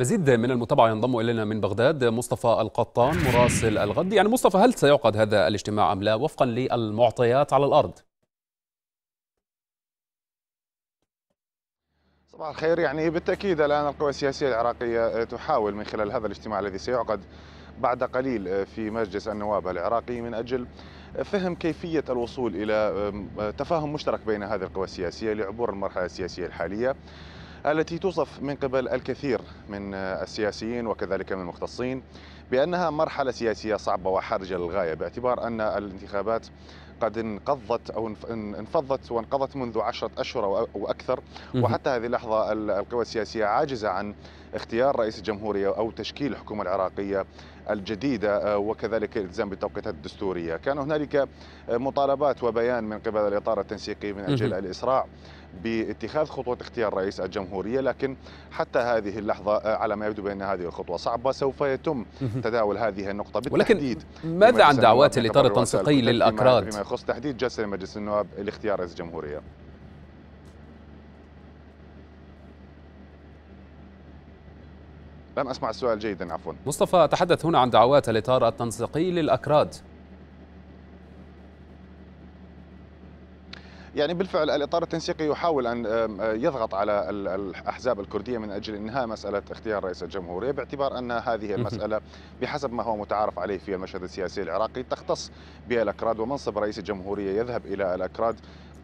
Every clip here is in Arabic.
مزيد من المتابعة ينضم إلينا من بغداد مصطفى القطان مراسل الغد. يعني مصطفى هل سيعقد هذا الاجتماع أم لا؟ وفقا للمعطيات على الأرض. صباح الخير. يعني بالتأكيد الآن القوى السياسية العراقية تحاول من خلال هذا الاجتماع الذي سيعقد بعد قليل في مجلس النواب العراقي من أجل فهم كيفية الوصول إلى تفاهم مشترك بين هذه القوى السياسية لعبور المرحلة السياسية الحالية. التي توصف من قبل الكثير من السياسيين وكذلك من المختصين. بأنها مرحلة سياسية صعبة وحرجة للغاية باعتبار أن الانتخابات قد انقضت أو انفضت وانقضت منذ عشرة أشهر أو أكثر. وحتى هذه اللحظة القوى السياسية عاجزة عن اختيار رئيس الجمهورية أو تشكيل الحكومة العراقية الجديدة وكذلك الالتزام بالتوقيتات الدستورية. كان هنالك مطالبات وبيان من قبل الإطار التنسيقي من أجل الإسراع باتخاذ خطوة اختيار رئيس الجمهورية لكن حتى هذه اللحظة على ما يبدو بأن هذه الخطوة صعبة سوف يتم تداول هذه النقطة بالتحديد. ولكن ماذا عن دعوات الإطار التنسيقي للأكراد فيما يخص تحديد جلسة مجلس النواب لاختيار رئيس الجمهورية. لم أسمع السؤال جيدا عفوا. مصطفى تحدث هنا عن دعوات الإطار التنسيقي للأكراد يعني بالفعل الإطار التنسيقي يحاول أن يضغط على الأحزاب الكردية من أجل إنهاء مسألة اختيار رئيس الجمهورية باعتبار أن هذه المسألة بحسب ما هو متعارف عليه في المشهد السياسي العراقي تختص بالأكراد ومنصب رئيس الجمهورية يذهب إلى الأكراد.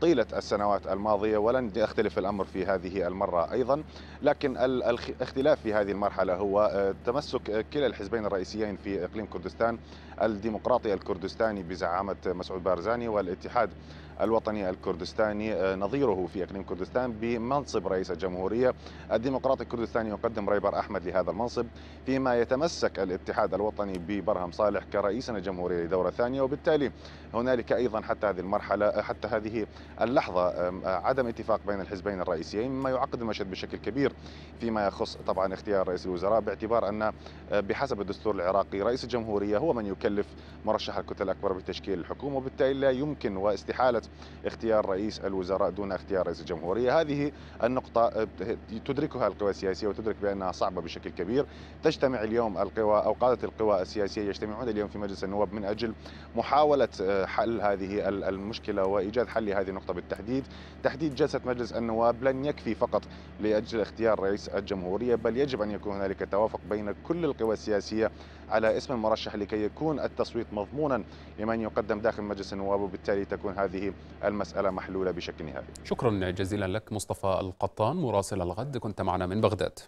طيلة السنوات الماضية ولن يختلف الأمر في هذه المرة أيضا. لكن الاختلاف في هذه المرحلة هو آه، تمسك كلا الحزبين الرئيسيين في إقليم كردستان الديمقراطي الكردستاني بزعامة مسعود بارزاني والاتحاد الوطني الكردستاني آه، نظيره في إقليم كردستان بمنصب رئيس الجمهورية. الديمقراطي الكردستاني يقدم ريبر أحمد لهذا المنصب فيما يتمسك الاتحاد الوطني ببرهم صالح كرئيس الجمهورية لدورة ثانية وبالتالي هنالك أيضا حتى هذه المرحلة حتى هذه اللحظة عدم اتفاق بين الحزبين الرئيسيين مما يعقد المشهد بشكل كبير فيما يخص طبعا اختيار رئيس الوزراء باعتبار أن آه، بحسب الدستور العراقي رئيس الجمهورية هو من يكلف مرشح الكتل الأكبر بتشكيل الحكومة وبالتالي لا يمكن واستحالة اختيار رئيس الوزراء دون اختيار رئيس الجمهورية. هذه النقطة آه، تدركها القوى السياسية وتدرك بأنها صعبة بشكل كبير. تجتمع اليوم القوى أو قادة القوى السياسية يجتمعون اليوم في مجلس النواب من أجل محاولة آه، حل هذه المشكلة وإيجاد حل لهذه النقطه بالتحديد. تحديد جلسة مجلس النواب لن يكفي فقط لأجل اختيار رئيس الجمهورية بل يجب أن يكون هنالك توافق بين كل القوى السياسية على اسم المرشح لكي يكون التصويت مضمونا لمن يقدم داخل مجلس النواب وبالتالي تكون هذه المسألة محلولة بشكل نهائي. شكرا جزيلا لك مصطفى القطان مراسل الغد كنت معنا من بغداد.